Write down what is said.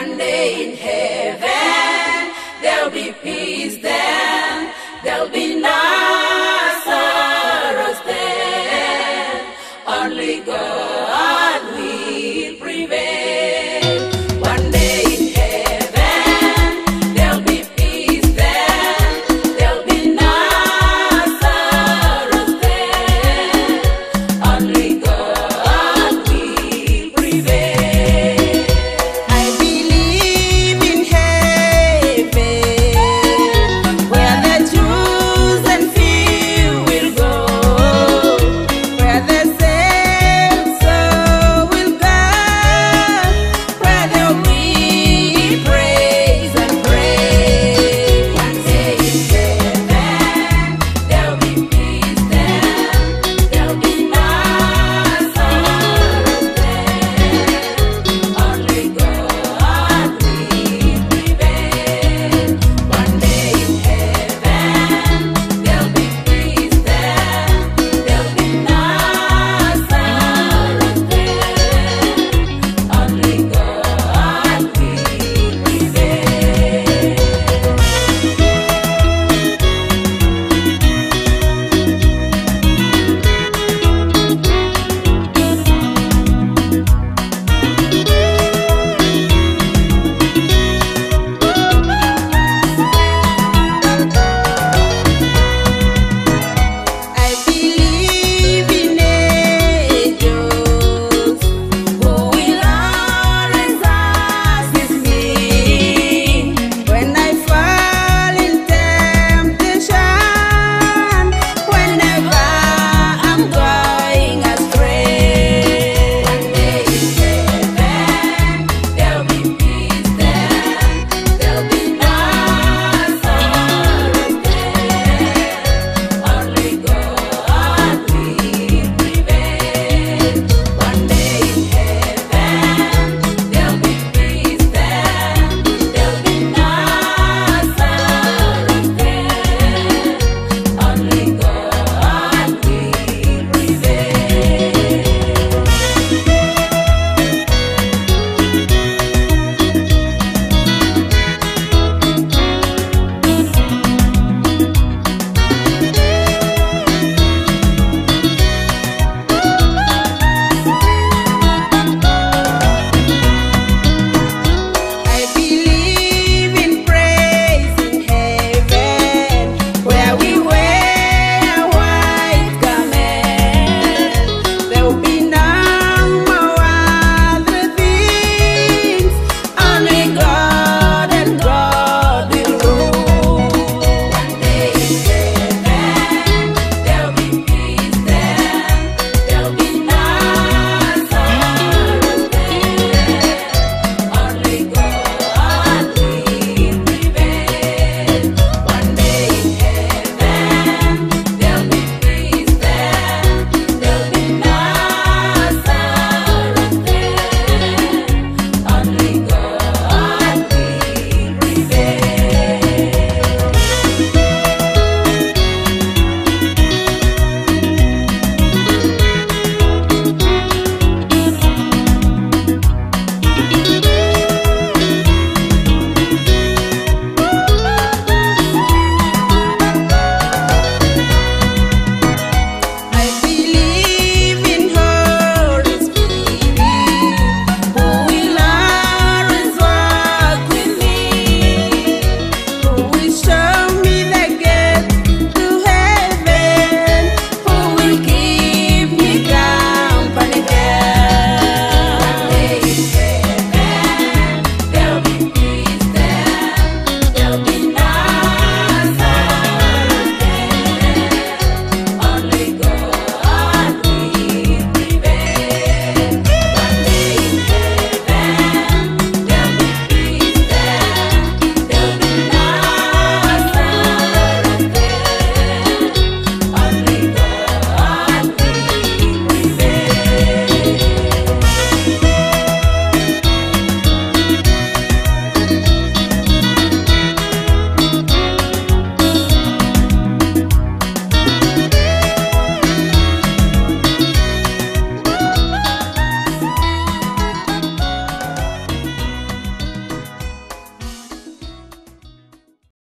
One day in heaven, there'll be peace there.